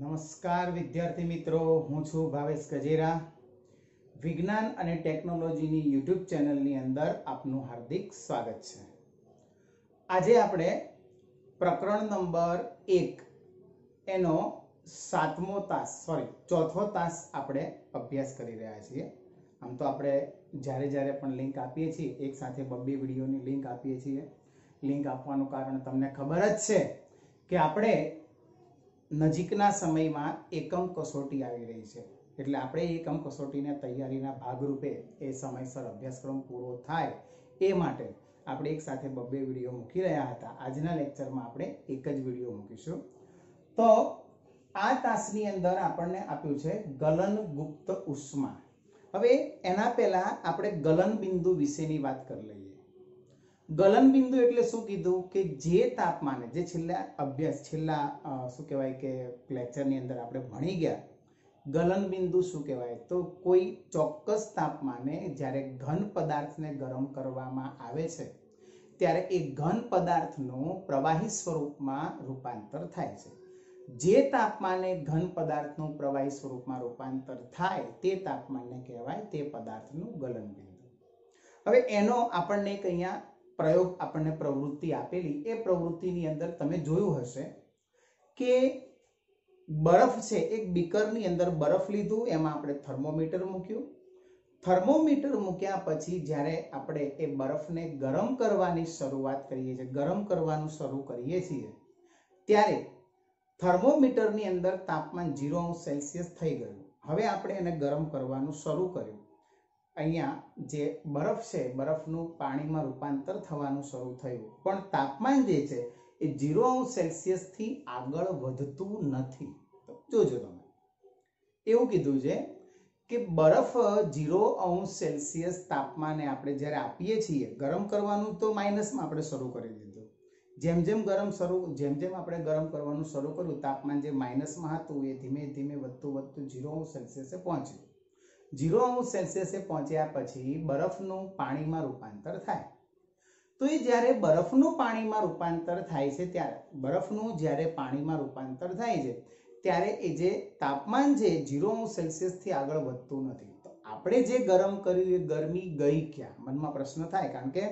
નમસ્કાર વિદ્યાર્થી મિત્રો, હું છું ભાવેશ કજેરા. વિજ્ઞાન અને ટેકનોલોજીની યુટ્યુબ ચેનલની અંદર આપનું હાર્દિક સ્વાગત છે. આજે આપણે પ્રકરણ નંબર એક, એનો સાતમો તાસ સોરી ચોથો તાસ આપણે અભ્યાસ કરી રહ્યા છીએ. આમ તો આપણે જ્યારે જ્યારે પણ લિંક આપીએ છીએ, એક સાથે બબ્બે વિડીયોની લિંક આપીએ છીએ. લિંક આપવાનું કારણ તમને ખબર જ છે કે આપણે નજીકના સમયમાં એકમ કસોટી આવી રહી છે. એટલે આપણે એકમ કસોટીને તૈયારીના ભાગરૂપે એ સમયસર અભ્યાસક્રમ પૂરો થાય એ માટે આપણે એક સાથે બબ્બે વીડિયો મૂકી રહ્યા હતા. આજના લેક્ચરમાં આપણે એક જ વીડિયો મૂકીશું. તો આ તાસની અંદર આપણને આપ્યું છે ગલન ગુપ્ત ઉષ્મા. હવે એના પહેલા આપણે ગલન બિંદુ વિશેની વાત કરી લઈએ. ગલન બિંદુ એટલે શું કીધું? કે જે તાપમાને, જે છેલ્લા અભ્યાસ, છેલ્લા શું કહેવાય કે લેક્ચરની અંદર આપણે ભણી ગયા, ગલન બિંદુ શું કહેવાય? તો કોઈ ચોક્કસ તાપમાને જ્યારે ઘન પદાર્થને ગરમ કરવામાં આવે છે, ત્યારે એ ઘન પદાર્થનું પ્રવાહી સ્વરૂપમાં રૂપાંતર થાય છે. જે તાપમાને ઘન પદાર્થનું પ્રવાહી સ્વરૂપમાં રૂપાંતર થાય, તે તાપમાનને કહેવાય તે પદાર્થનું ગલન બિંદુ. હવે એનો આપણને એક અહીંયા પ્રયોગ આપણને પ્રવૃત્તિ આપેલી, એ પ્રવૃત્તિની અંદર તમે જોયું હશે કે બરફ છે, એક બીકરની અંદર બરફ લીધું, એમાં આપણે થર્મોમીટર મૂક્યું. થર્મોમીટર મૂક્યા પછી જ્યારે આપણે એ બરફને ગરમ કરવાની શરૂઆત કરીએ છીએ, ગરમ કરવાનું શરૂ કરીએ છીએ, ત્યારે થર્મોમીટરની અંદર તાપમાન ઝીરો અંશ સેલ્સિયસ થઈ ગયું. હવે આપણે એને ગરમ કરવાનું શરૂ કર્યું. અહીંયા જે બરફ છે, બરફનું પાણીમાં રૂપાંતર થવાનું શરૂ થયું. પણ તાપમાન જે છે, એ ઝીરો અંશ સેલ્સિયસથી આગળ વધતું નથી. તો જોજો તમે. એવું કીધું છે કે બરફ ઝીરો અંશ સેલ્સિયસ તાપમાને આપણે જ્યારે આપીએ છીએ, ગરમ કરવાનું તો માઇનસમાં આપણે શરૂ કરી દીધું. જેમ જેમ ગરમ શરૂ, જેમ જેમ આપણે ગરમ કરવાનું શરૂ કર્યું, તાપમાન જે માઇનસમાં હતું એ ધીમે ધીમે વધતું વધતું ઝીરો અંશ સેલ્સિયસે પહોંચ્યું. ઝીરો અંશ સેલ્સિયસે પહોંચ્યા પછી બરફનું પાણીમાં રૂપાંતર થાય. તો એ જ્યારે બરફનું પાણીમાં રૂપાંતર થાય છે ત્યારે, બરફનું જ્યારે પાણીમાં રૂપાંતર થાય છે, ત્યારે એ જે તાપમાન છે ઝીરો અંશ સેલ્સિયસથી આગળ વધતું નથી. તો આપણે જે ગરમ કર્યું એ ગરમી ગઈ ક્યાં? મનમાં પ્રશ્ન થાય, કારણ કે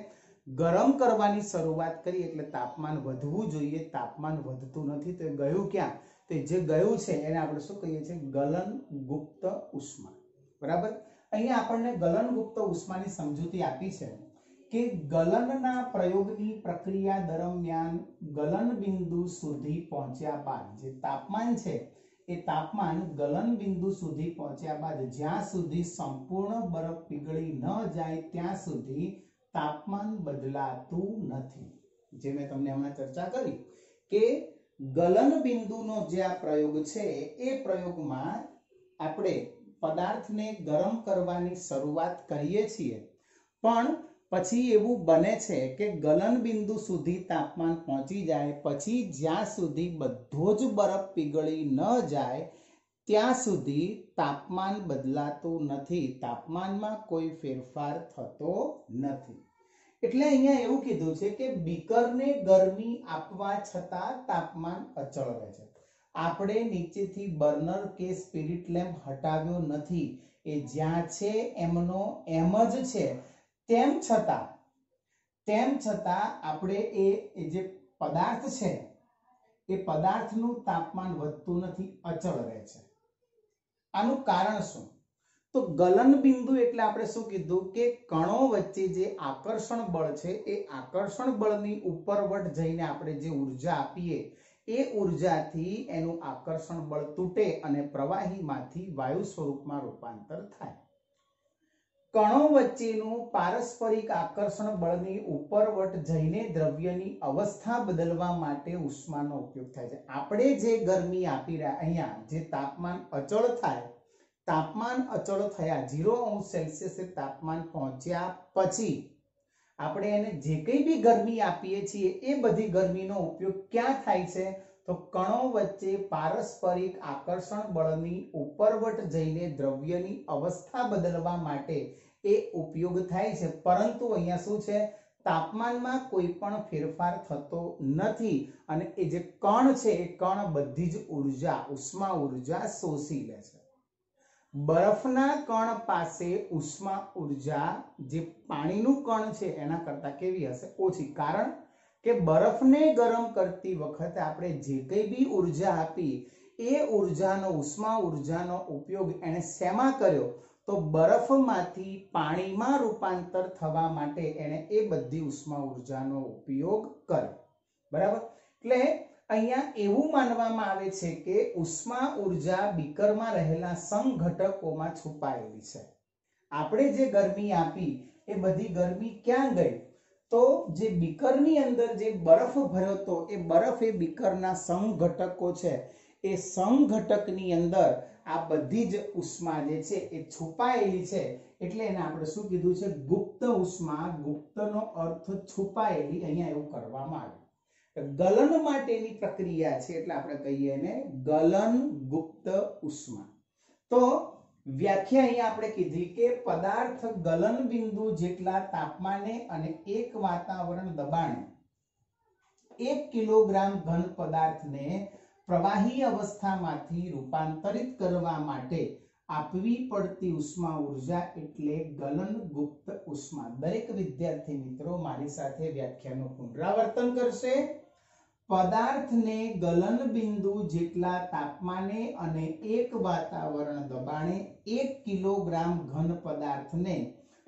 ગરમ કરવાની શરૂઆત કરી એટલે તાપમાન વધવું જોઈએ, તાપમાન વધતું નથી, તો એ ગયું ક્યાં? તે જે ગયું છે એને આપણે શું કહીએ છીએ? ગલન ગુપ્ત ઉષ્મા. બરાબર? અહીંયા આપણને ગલનગુપ્ત ઉષ્માની સમજૂતી આપી છે કે ગલનના પ્રયોગની પ્રક્રિયા દરમિયાન ગલન બિંદુ સુધી પહોંચ્યા બાદ જે તાપમાન છે, એ તાપમાન ગલન બિંદુ સુધી પહોંચ્યા બાદ જ્યાં સુધી સંપૂર્ણ બરફ પીગળી ન જાય ત્યાં સુધી તાપમાન બદલાતું નથી. જે મેં તમને હમણાં ચર્ચા કરી કે ગલન બિંદુનો જે આ પ્રયોગ છે, એ પ્રયોગમાં આપણે પદાર્થને ગરમ કરવાની શરૂઆત કરીએ છીએ. પણ પછી એવું બને છે કે ગલન બિંદુ સુધી તાપમાન પહોંચી જાય, પછી જ્યાં સુધી બધો જ બરફ પીગળી ન જાય, ત્યાં સુધી તાપમાન બદલાતું નથી. તાપમાનમાં કોઈ ફેરફાર થતો નથી. એટલે અહીંયા એવું કીધું છે કે બીકરને ગરમી આપવા છતાં તાપમાન અચળ રહે છે. આપણે નીચેથી બર્નર કે સ્પિરિટ લેમ્પ હટાવ્યો નથી. એ જ્યાં છે, એમનો એમ જ છે. તેમ છતાં તેમ છતાં આપણે એ જે પદાર્થ છે, એ પદાર્થનું તાપમાન વધતું નથી, અચળ રહે છે. આનું કારણ શું? તો ગલન બિંદુ એટલે આપણે શું કીધું કે કણો વચ્ચે જે આકર્ષણ બળ છે, એ આકર્ષણ બળની ઉપરવટ જઈને આપણે જે ઊર્જા આપીએ એ ઉર્જાથી એનું આકર્ષણ બળ તૂટે અને પ્રવાહીમાંથી વાયુ સ્વરૂપમાં રૂપાંતર થાય. કણો વચ્ચેનું પારસ્પરિક આકર્ષણ બળની ઉપરવટ જઈને દ્રવ્યની અવસ્થા બદલવા માટે ઉષ્માનો ઉપયોગ થાય છે. આપણે જે ગરમી આપી રહ્યા, અહીંયા જે તાપમાન અચળ થાય, તાપમાન અચળ થયા, ઝીરો અંશ સેલ્સિયસે તાપમાન પહોંચ્યા પછી આપણે એને જે કંઈ બી ગરમી આપીએ છીએ, એ બધી ગરમીનો ઉપયોગ ક્યાં થાય છે? તો કણો વચ્ચે પારસ્પરિક આકર્ષણ બળની ઉપરવટ જઈને દ્રવ્યની અવસ્થા બદલવા માટે એ ઉપયોગ થાય છે. પરંતુ અહીંયા શું છે? તાપમાનમાં કોઈ પણ ફેરફાર થતો નથી અને એ જે કણ છે, એ કણ બધી જ ઊર્જા, ઉષ્મા ઊર્જા શોષી લે છે. બરફના કણ પાસે ઉષ્મા ઊર્જા જે પાણીનું કણ છે, એના કરતા કેવી હશે? ઓછી. કારણ કે બરફને ગરમ કરતી વખતે આપણે જે કંઈ બી ઊર્જા આપી, એ ઉર્જાનો, ઉષ્મા ઉર્જાનો ઉપયોગ એણે શેમાં કર્યો? તો બરફમાંથી પાણીમાં રૂપાંતર થવા માટે એણે એ બધી ઉષ્મા ઉર્જાનો ઉપયોગ કર્યો. બરાબર? એટલે અહીંયા એવું માનવામાં આવે છે કે ઉષ્મા ઊર્જા બીકરમાં રહેલા સંઘટકોમાં છુપાયેલી છે. આપણે જે ગરમી આપી, એ બધી ગરમી ક્યાં ગઈ? તો જે બીકરની અંદર જે બરફ ભર્યો હતો એ બરફ એ બીકરના સંઘટકો છે. એ સંઘટકની અંદર આ બધી જ ઉષ્મા જે છે એ છુપાયેલી છે. એટલે એને આપણે શું કીધું છે? ગુપ્ત ઉષ્મા, ગુપ્તનો અર્થ છુપાયેલી, અહીંયા એવું કરવામાં આવ્યું. ગલન માટેની પ્રક્રિયા છે એટલે આપણે કહીએ એને ગલન ગુપ્ત ઉષ્મા. તો વ્યાખ્યા અહીંયા આપણે કીધી કે પદાર્થ ગલન બિંદુ જેટલા તાપમાને અને એક વાતાવરણ દબાણે એક કિલોગ્રામ ઘન પદાર્થને પ્રવાહી અવસ્થામાંથી રૂપાંતરિત કરવા માટે આપવી પડતી ઉષ્મા ઊર્જા એટલે ગલન ગુપ્ત ઉષ્મા. દરેક વિદ્યાર્થી મિત્રો મારી સાથે વ્યાખ્યાનું પુનરાવર્તન કરશે. પદાર્થને ગલન બિંદુ જેટલા તાપમાને અને એક વાતાવરણ દબાણે એક કિલોગ્રામ ઘન પદાર્થને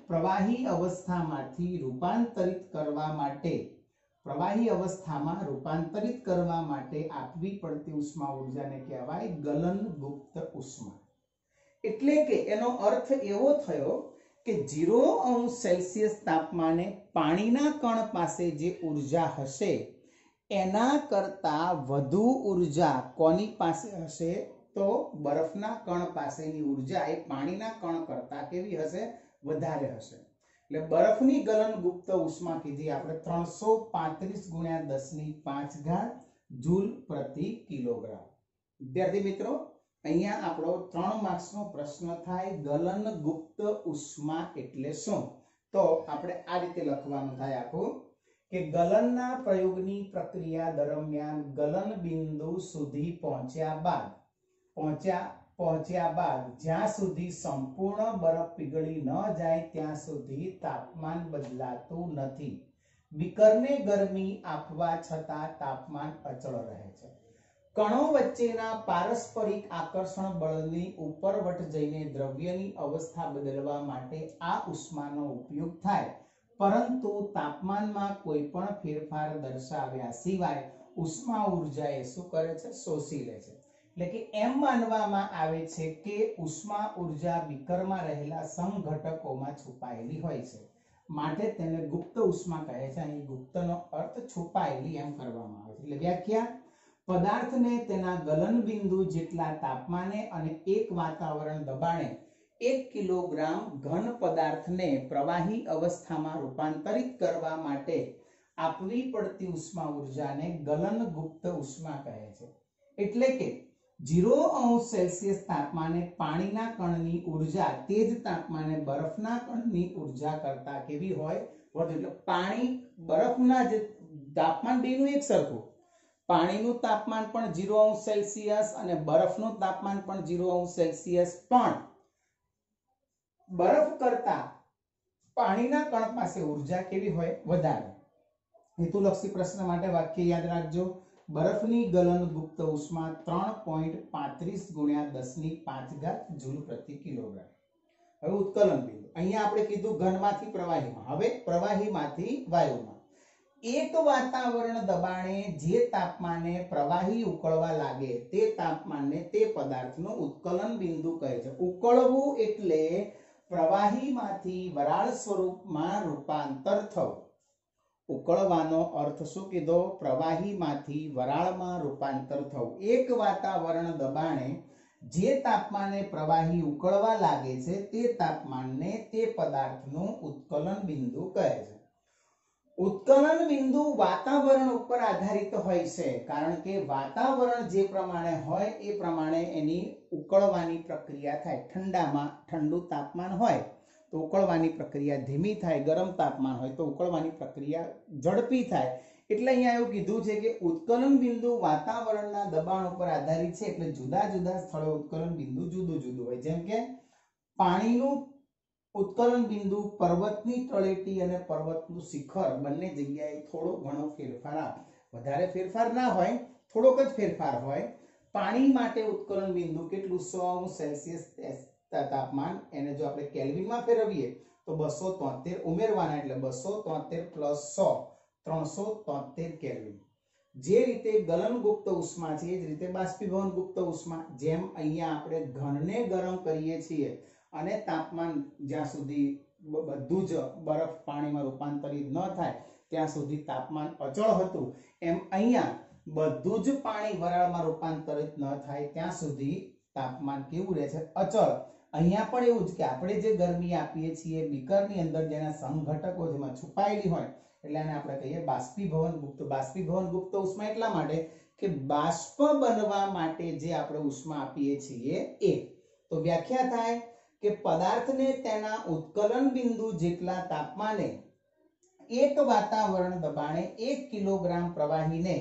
પ્રવાહી અવસ્થામાંથી રૂપાંતરિત કરવા માટે, પ્રવાહી અવસ્થામાં રૂપાંતરિત કરવા માટે આપવી પડતી ઉષ્મા ઉર્જાને કહેવાય ગલન ગુપ્ત ઉષ્મા. એટલે કે એનો અર્થ એવો થયો કે ઝીરો અંશ સેલ્સિયસ તાપમાને પાણીના કણ પાસે જે ઊર્જા હશે એના કરતાં વધુ ઊર્જા કોની પાસે હશે? તો બરફના કણ પાસેની ઊર્જા એ પાણીના કણ કરતા કેવી હશે? વધારે હશે. એટલે બરફની ગલન ગુપ્ત ઉષ્મા કીધી આપણે ત્રણસો પાંત્રીસ ગુણ્યા દસની પાંચ ઘાત જૂલ પ્રતિ કિલોગ્રામ. વિદ્યાર્થી મિત્રો, અહીંયા આપણો ત્રણ માર્ક્સનો પ્રશ્ન થાય, ગલન ગુપ્ત ઉષ્મા એટલે શું? તો આપણે આ રીતે લખવાનું થાય આખું. કે ગલનના પ્રયોગની પ્રક્રિયા દરમિયાન ગલન બિંદુ સુધી પહોંચ્યા બાદ, પહોંચ્યા પહોંચ્યા બાદ જ્યાં સુધી સંપૂર્ણ બરફ પીગળી ન જાય ત્યાં સુધી તાપમાન બદલાતું નથી. બીકરને ગરમી આપવા છતાં તાપમાન અચળ રહે છે. કણો વચ્ચેના પારસ્પરિક આકર્ષણ બળની ઉપરવટ જઈને દ્રવ્યની અવસ્થા બદલવા માટે આ ઉષ્માનો ઉપયોગ થાય. પરંતુ તાપમાનમાં કોઈ પણ ફેરફાર દર્શાવ્યા સિવાય ઉષ્મા ઊર્જા એ શું કરે છે? શોષી લે છે. એટલે કે એમ માનવામાં આવે છે કે ઉષ્મા ઊર્જા બીકરમાં રહેલા સંઘટકોમાં છુપાયેલી હોય છે. માટે તેને ગુપ્ત ઉષ્મા કહે છે અહીં ગુપ્તનો અર્થ છુપાયેલી એમ કરવામાં આવે છે. એટલે વ્યાખ્યા, પદાર્થને તેના ગલન બિંદુ જેટલા તાપમાને અને એક વાતાવરણ દબાણે એક કિલોગ્રામ ઘન પદાર્થને પ્રવાહી અવસ્થામાં રૂપાંતરિત કરવા માટે આપવી પડતી ઉષ્મા ઉર્જાને ગલન ગુપ્ત ઉષ્મા કહે છે. એટલે કે ઝીરો અંશ સેલ્સિયસ તાપમાને પાણીના કણની ઊર્જા તે જ તાપમાને બરફના કણની ઊર્જા કરતા કેવી હોય? વધુ એટલે પાણી બરફના જે તાપમાન બેનું એક સરખું. પાણીનું તાપમાન પણ ઝીરો અંશ સેલ્સિયસ અને બરફનું તાપમાન પણ ઝીરો અંશ સેલ્સિયસ પણ બરફ કરતા પાણીના કણક પાસે ઊર્જા કેવી હોય? વધારે. હેતુલક્ષી પ્રશ્ન માટે વાક્ય યાદ રાખજો. બરફની ગલન ગુપ્ત ઉષ્મા ત્રણ પોઈન્ટ પાંત્રીસ ગુણ્યા દસની પાંચ ઘાત જૂલ પ્રતિ કિલોગ્રામ. હવે ઉત્કલન બિંદુ. અહીંયા આપણે કીધું ઘનમાંથી પ્રવાહીમાં. હવે પ્રવાહીમાંથી વાયુમાં. એક વાતાવરણ દબાણે જે તાપમાને પ્રવાહી ઉકળવા લાગે તે તાપમાનને તે પદાર્થનું ઉત્કલન બિંદુ કહે છે. ઉકળવું એટલે પ્રવાહીમાંથી વરાળ સ્વરૂપમાં રૂપાંતર થવું. ઉકળવાનો અર્થ શું કીધો? પ્રવાહીમાંથી વરાળમાં રૂપાંતર થવું. એક વાતાવરણ દબાણે જે તાપમાને પ્રવાહી ઉકળવા લાગે છે તે તાપમાનને તે પદાર્થનું ઉત્કલન બિંદુ કહે છે. ઉત્કલન બિંદુ વાતાવરણ ઉપર આધારિત હોય છે. કારણ કે વાતાવરણ જે પ્રમાણે હોય એ પ્રમાણે એની ઉકળવાની પ્રક્રિયા થાય. ઠંડામાં ઠંડુ તાપમાન હોય તો ઉકળવાની પ્રક્રિયા ધીમી થાય, ગરમ તાપમાન હોય તો ઉકળવાની પ્રક્રિયા ઝડપી થાય. એટલે અહીંયા એવું કીધું છે કે ઉત્કલન બિંદુ વાતાવરણના દબાણ ઉપર આધારિત છે. એટલે જુદા જુદા સ્થળે ઉત્કલન બિંદુ જુદું જુદું હોય. જેમ કે પાણીનું ઉત્કલન બિંદુ પર્વતની તળેટી અને પર્વતનું શિખર બંને જગ્યાએ થોડો ઘણો ફેરફાર વધારે ફેરફાર ના હોય, થોડોક જ ફેરફાર હોય. પાણી માટે ઉત્કલન બિંદુ કેટલું? સો સેલ્સિયસ તાપમાન. એને જો આપણે કેલ્વિનમાં ફેરવીએ, તો બસો તોતેર ઉમેરવાના એટલે બસો તોતેર પ્લસ સો, ત્રણસો તોતેર કેલ્વિન. જે રીતે ગલનગુપ્ત ઉષ્મા છે, એ જ રીતે બાષ્પીભવન ગુપ્ત ઉષ્મા, જેમ અહીંયા આપણે ઘનને ગરમ કરીએ છીએ અને તાપમાન જ્યાં સુધી બધું જ બરફ પાણીમાં રૂપાંતરિત ન થાય, ત્યાં સુધી તાપમાન અચળ હતું. એમ અહીંયા બધું જ પાણી વરાળમાં રૂપાંતરિત ન થાય, ત્યાં સુધી તાપમાન કેવું રહે છે? અચળ. અહીંયા પણ એવું જ કે આપણે જે ગરમી આપીએ છીએ, બીકરની અંદર જેના સંઘટકો જેમાં છુપાયેલી હોય, એટલે આને આપણે કહીએ બાષ્પીભવન ગુપ્ત. બાષ્પીભવન ગુપ્ત ઉષ્મા એટલા માટે કે બાષ્પ બનવા માટે જે આપણે ઉષ્મા આપીએ છીએ એ. તો વ્યાખ્યા થાય કે પદાર્થને તેના ઉત્કલન બિંદુ જેટલા તાપમાને એક વાતાવરણ દબાણે એક કિલોગ્રામ પ્રવાહીને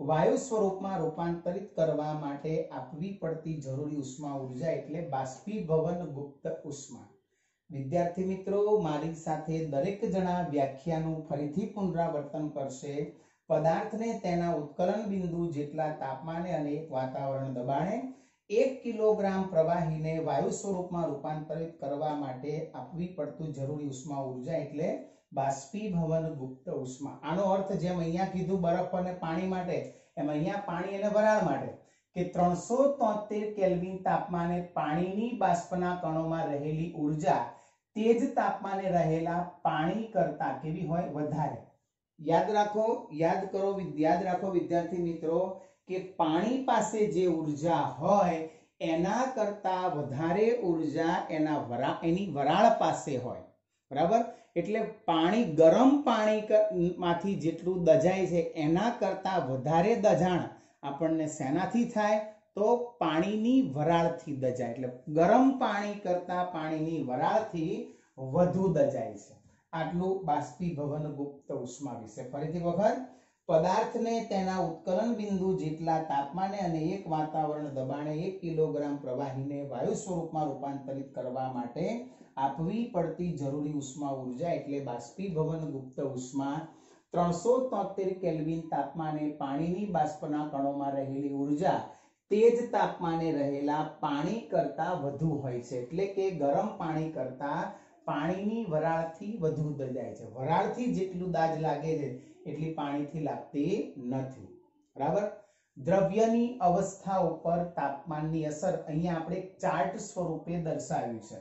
વાયુ સ્વરૂપમાં રૂપાંતરિત કરવા માટે આપવી પડતી જરૂરી ઉષ્મા ઊર્જા એટલે બાષ્પીભવન ગુપ્ત ઉષ્મા. વિદ્યાર્થી મિત્રો, મારી સાથે દરેક જણા વ્યાખ્યાનું ફરીથી પુનરાવર્તન કરશે. પદાર્થને તેના ઉત્કલન બિંદુ જેટલા તાપમાને અને એક વાતાવરણ દબાણે એક કિલોગ્રામ પ્રવાહીને વાયુ સ્વરૂપમાં રૂપાંતરિત કરવા માટે આપવી પડતું જરૂરી ઉષ્મા ઊર્જા એટલે બાષ્પીભવન ગુપ્ત ઉષ્મા. આનો અર્થ જેમ અહીંયા કીધું બરફ અને પાણી માટે, એમ અહીંયા પાણી અને વરાળ માટે કે ત્રણસો તોતેર કેલ્વિન તાપમાને પાણીની બાષ્પના કણોમાં રહેલી ઊર્જા તે જ તાપમાને રહેલા પાણી કરતા કેવી હોય વધારે. યાદ રાખો, યાદ કરો યાદ રાખો વિદ્યાર્થી મિત્રો કે પાણી પાસે જે ઊર્જા હોય, એના કરતા વધારે ઊર્જા એના વરા, એની વરાળ પાસે હોય. બરાબર? એટલે પાણી, ગરમ પાણી માંથી જેટલું દજાય છે, એના કરતાં વધારે દજાણ આપણને શેનાથી થાય? તો પાણીની વરાળથી દજાય. એટલે ગરમ પાણી કરતાં પાણીની વરાળથી વધુ દજાય છે. આટલું બાષ્પીભવન ગુપ્ત ઉષ્મા વિશે. ફરીથી વખત પદાર્થને તેના ઉત્કલન બિંદુ જેટલા તાપમાને અને એક વાતાવરણ દબાણે એક કિલોગ્રામ પ્રવાહીને વાયુ સ્વરૂપમાં રૂપાંતરિત કરવા માટે આપવી પડતી જરૂરી ઉષ્મા ઊર્જા એટલે બાષ્પીભવન ગુપ્ત ઉષ્મા. ત્રણસો તોતેર કેલ્વિન તાપમાને પાણીની બાષ્પના કણોમાં રહેલી ઊર્જા. તે જ તાપમાને રહેલા પાણી કરતા વધુ હોય છે. એટલે કે ગરમ પાણી કરતા પાણીની વરાળથી વધુ દજાય છે. વરાળથી જેટલું દાજ લાગે છે એટલી પાણીથી લાગતી નથી. બરાબર? દ્રવ્યની અવસ્થા ઉપર તાપમાનની અસર અહીંયા આપણે ચાર્ટ સ્વરૂપે દર્શાવ્યું છે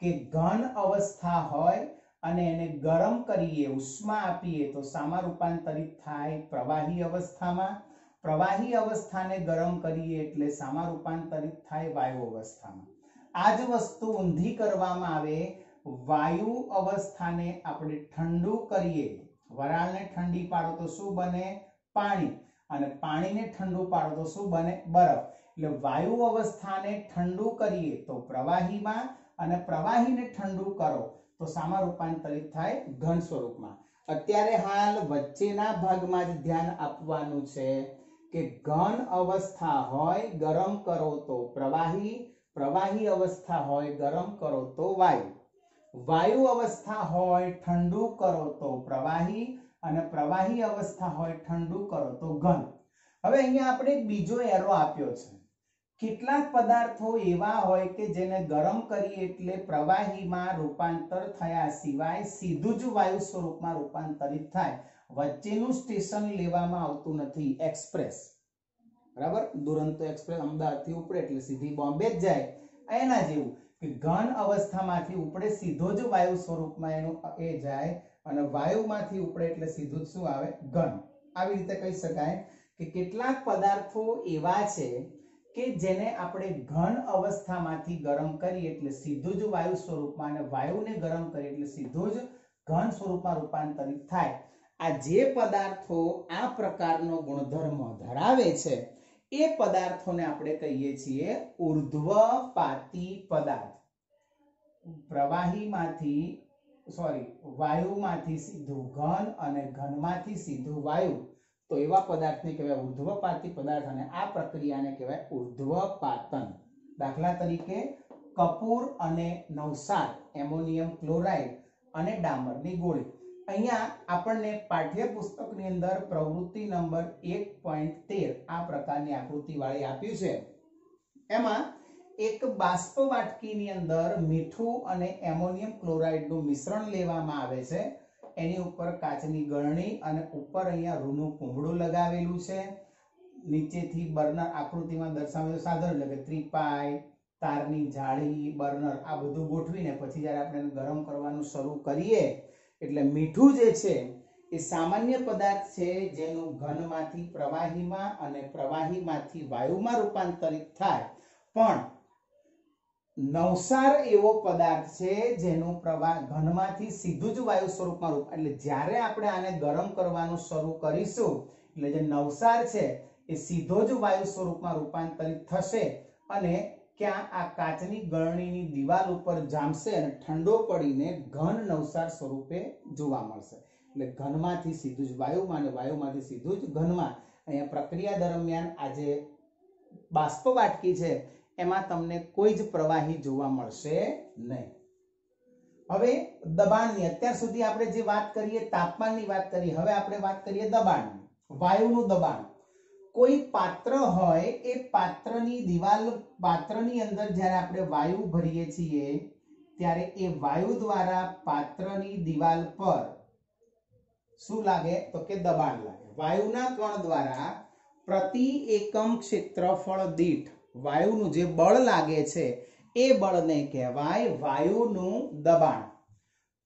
કે ઘન અવસ્થા હોય અને એને ગરમ કરીએ, ઉષ્મા આપીએ, તો સામા રૂપાંતરિત થાય પ્રવાહી અવસ્થામાં. પ્રવાહી અવસ્થાને ગરમ કરીએ એટલે સામા રૂપાંતરિત થાય વાયુ અવસ્થામાં. આ જ વસ્તુ ઊંધી કરવામાં આવે, વાયુ અવસ્થાને આપણે ઠંડુ કરીએ. વરાળને ઠંડી પાડો તો શું બને? પાણી. અને પાણીને ઠંડુ પાડો તો શું બને? બરફ. એટલે વાયુ અવસ્થાને ઠંડુ કરીએ તો પ્રવાહીમાં અને પ્રવાહીને ઠંડુ કરો તો સામાં રૂપાંતરિત થાય ઘન સ્વરૂપમાં. અત્યારે હાલ વચ્ચેના ભાગમાં જ ધ્યાન આપવાનું છે કે ઘન અવસ્થા હોય ગરમ કરો તો પ્રવાહી પ્રવાહી અવસ્થા હોય ગરમ કરો તો વાયુ. વાયુ અવસ્થા હોય ઠંડુ કરો તો પ્રવાહી અને પ્રવાહી અવસ્થા હોય ઠંડુ કરો તો ઘન. હવે અહીંયા આપણે એક બીજો એરો આપ્યો છે. કેટલાક પદાર્થો એવા હોય કે જેને ગરમ કરીએ એટલે પ્રવાહીમાં રૂપાંતર થયા સિવાય સીધું જ વાયુ સ્વરૂપમાં રૂપાંતરિત થાય. વચ્ચેનું સ્ટેશન લેવામાં આવતું નથી. એક્સપ્રેસ બરાબર? દુરંતો એક્સપ્રેસ અમદાવાદથી ઉપડે એટલે સીધી બોમ્બે જ જાય. એના જેવું. ઘન અવસ્થામાંથી ઉપડે સીધો જ વાયુ સ્વરૂપમાં એનું એ જાય અને વાયુમાંથી ઉપડે એટલે સીધું જ શું આવે? ઘન. આવી રીતે કહી શકાય કે કેટલાક પદાર્થો એવા છે કે જેને આપણે ઘન અવસ્થામાંથી ગરમ કરીએ એટલે સીધું જ વાયુ સ્વરૂપમાં અને વાયુને ગરમ કરીએ એટલે સીધું જ ઘન સ્વરૂપમાં રૂપાંતરિત થાય. આ જે પદાર્થો આ પ્રકારનો ગુણધર્મ ધરાવે છે એ પદાર્થોને આપણે કહીએ છીએ ઉર્ધ્વપાતી પદાર્થ. પ્રવાહીમાંથી સોરી વાયુમાંથી સીધું ઘન અને ઘનમાંથી સીધું વાયુ. તો એવા પદાર્થને કહેવાય ઉર્ધ્વપાતી પદાર્થ અને આ પ્રક્રિયાને કહેવાય ઉર્ધ્વપાતન દાખલા તરીકે, કપૂર અને નવસાર, એમોનિયમ ક્લોરાઇડ અને ડામરની ગોળી. અહીંયા આપણને પાઠ્યપુસ્તકની અંદર પ્રવૃત્તિ નંબર એક પોઈન્ટ તેર આ પ્રકારની આકૃતિ વાળી આપ્યું છે. એમાં એક બાષ્પ વાટકીની અંદર મીઠું અને એમોનિયમ ક્લોરાઇડનું મિશ્રણ લેવામાં આવે છે. એની ઉપર કાચની ગળણી અને ઉપર અહીંયા રૂનું કુંભળું લગાવેલું છે. નીચેથી બર્નર આકૃતિમાં દર્શાવેલું સાધન એટલે કે ત્રિપાઈ, તારની જાળી, બર્નર આ બધું ગોઠવીને પછી જ્યારે આપણે ગરમ કરવાનું શરૂ કરીએ એટલે મીઠું જે છે, એ સામાન્ય પદાર્થ છે જેનું ઘનમાંથી પ્રવાહીમાં અને પ્રવાહીમાંથી વાયુમાં રૂપાંતરિત થાય. પણ નવસાર એવો પદાર્થ છે જેનું પ્રવાહ ઘનમાંથી સીધું જ વાયુ સ્વરૂપમાં રૂપ, એટલે જ્યારે આપણે આને ગરમ કરવાનું શરૂ કરીશું, એટલે જે નવસાર છે એ સીધો જ વાયુ સ્વરૂપમાં રૂપાંતરિત થશે અને ક્યાં આ કાચની ગળણીની દિવાલ ઉપર જામશે અને ઠંડો પડીને ઘન નવસાર સ્વરૂપે જોવા મળશે. એટલે ઘનમાંથી સીધું જ વાયુમાં અને વાયુમાંથી સીધું જ ઘનમાં અહીંયા પ્રક્રિયા દરમિયાન આ જે બાષ્પ વાટકી છે, એમાં તમને કોઈ જ પ્રવાહી જોવા મળશે નહીં. હવે દબાણની, અત્યાર સુધી આપણે જે વાત કરીએ, તાપમાનની વાત કરી, હવે આપણે વાત કરીએ દબાણની, વાયુનું દબાણ. કોઈ પાત્ર હોય, એ પાત્રની દિવાલ, પાત્રની અંદર જ્યારે આપણે વાયુ ભરીએ છીએ, ત્યારે એ વાયુ દ્વારા પાત્રની દિવાલ પર શું લાગે? તો કે દબાણ લાગે. વાયુના કણ દ્વારા પ્રતિ એકમ ક્ષેત્રફળ દીઠ વાયુનું જે બળ લાગે છે, એ બળને કહેવાય વાયુનું દબાણ.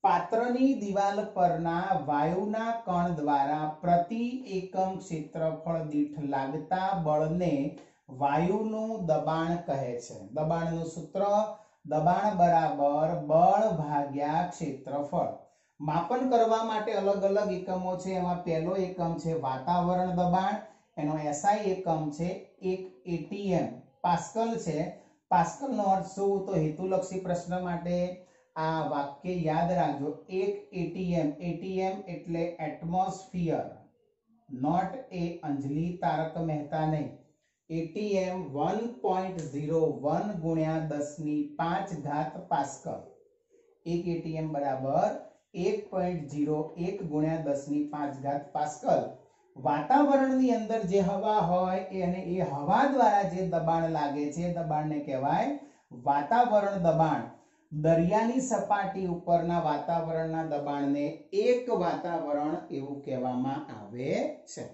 પાત્રની દિવાલ પરના વાયુના કણ દ્વારા પ્રતિ એકમ ક્ષેત્રફળ દીઠ લાગતા બળને વાયુનું દબાણ કહે છે. દબાણનું સૂત્ર દબાણ બરાબર બળ ભાગ્યા ક્ષેત્રફળ. માપન કરવા માટે અલગ અલગ એકમો છે. એમાં પહેલો એકમ છે વાતાવરણ દબાણ, એનો એસઆઈ એકમ છે એક એટીએમ પાસ્કલ છે. પાસ્કલનો અર્થ શું? તો હેતુલક્ષી પ્રશ્ન માટે આ વાક્ય યાદ રાખજો. એક એટીએમ એટીએમ એટલે એટમોસ્ફિયર નોટ એ અંજલિ તારક મહેતા નહીં. ATM one point zero one ગુણ્યા દસની પાંચ ઘાત પાસ્કલ. એક એટીએમ બરાબર એક પોઈન્ટ ઝીરો એક ગુણ્યા દસની પાંચ ઘાત પાસ્કલ. વાતાવરણની અંદર જે હવા હોય એ અને એ હવા દ્વારા જે દબાણ લાગે છે દબાણને કહેવાય વાતાવરણ દબાણ. દરિયાની સપાટી ઉપરના વાતાવરણના દબાણને એક વાતાવરણ એવું કહેવામાં આવે છે.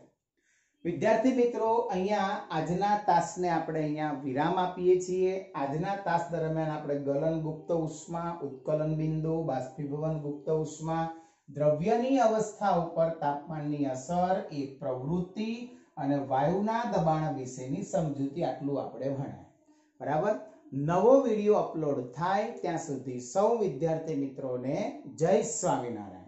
વિદ્યાર્થી મિત્રો, અહીંયા આજના તાસને આપણે અહીંયા વિરામ આપીએ છીએ. આજના તાસ દરમિયાન આપણે ગલન ગુપ્ત ઉષ્મા, ઉત્કલન બિંદુ, બાષ્પીભવન ગુપ્ત ઉષ્મા, દ્રવ્યની અવસ્થા ઉપર તાપમાનની અસર, એક પ્રવૃત્તિ અને વાયુના દબાણ વિશેની સમજૂતી આટલું આપણે ભણ્યા. બરાબર? નવો વીડિયો અપલોડ થાય ત્યાં સુધી સૌ વિદ્યાર્થી મિત્રોને જય સ્વામિનારાયણ.